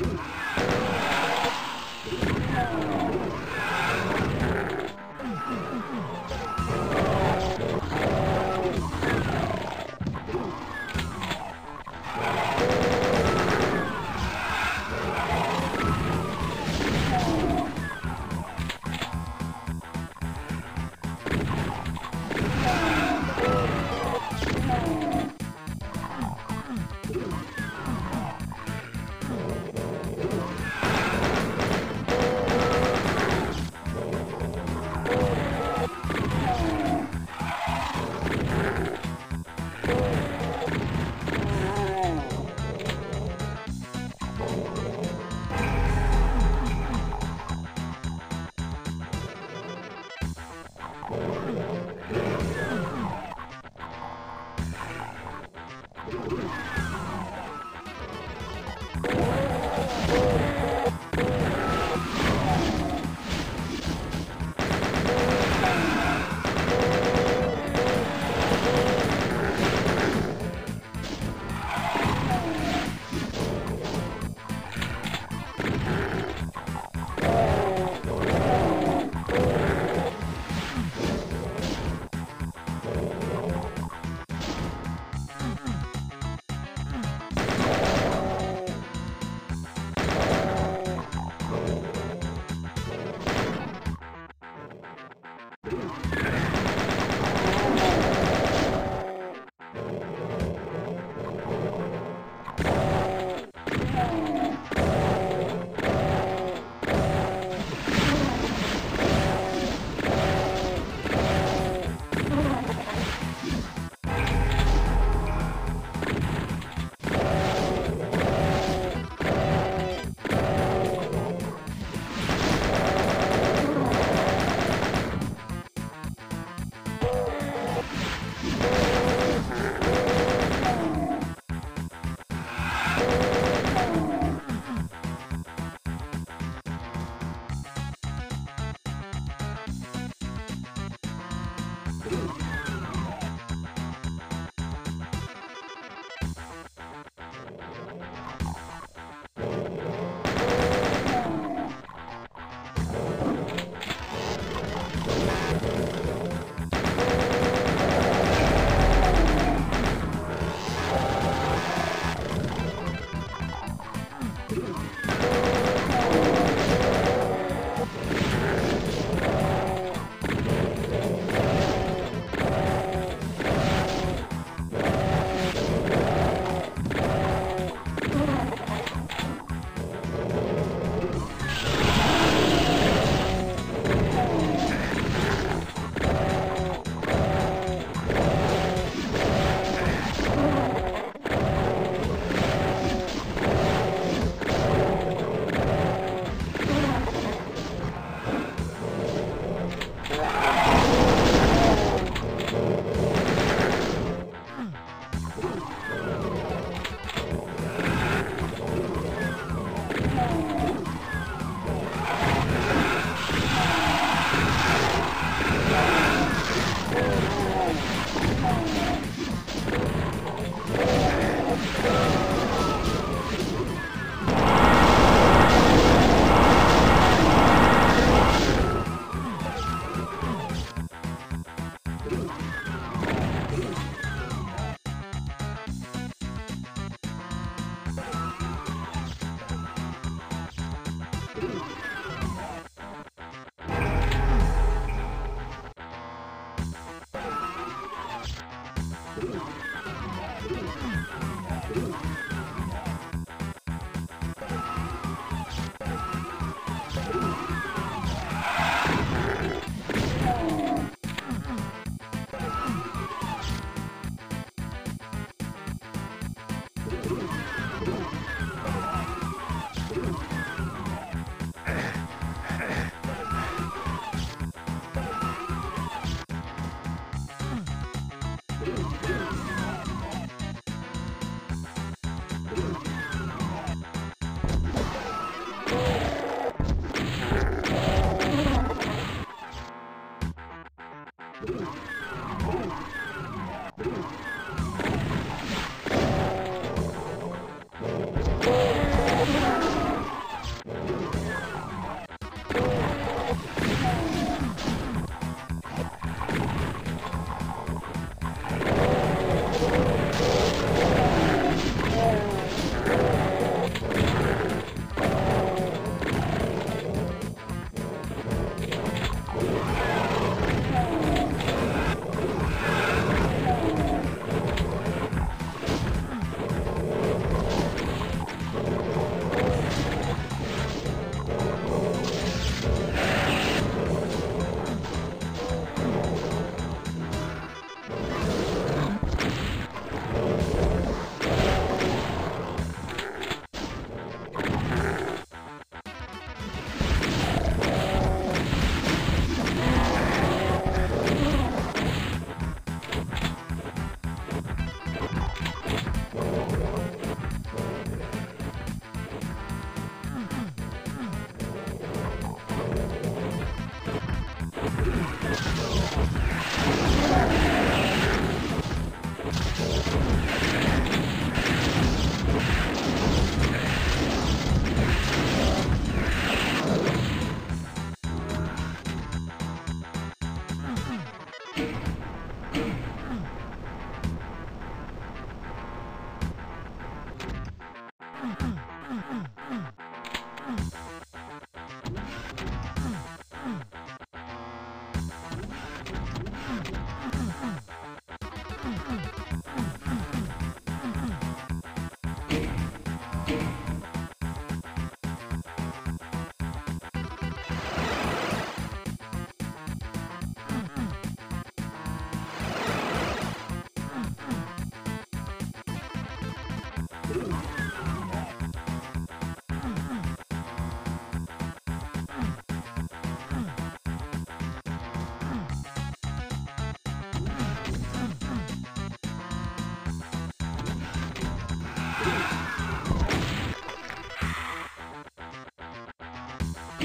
you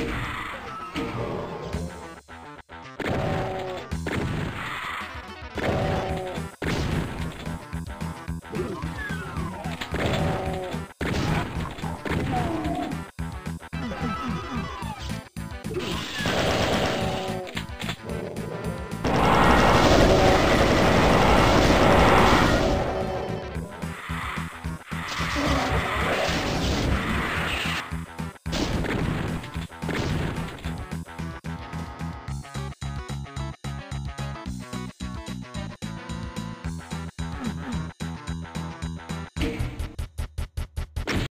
you.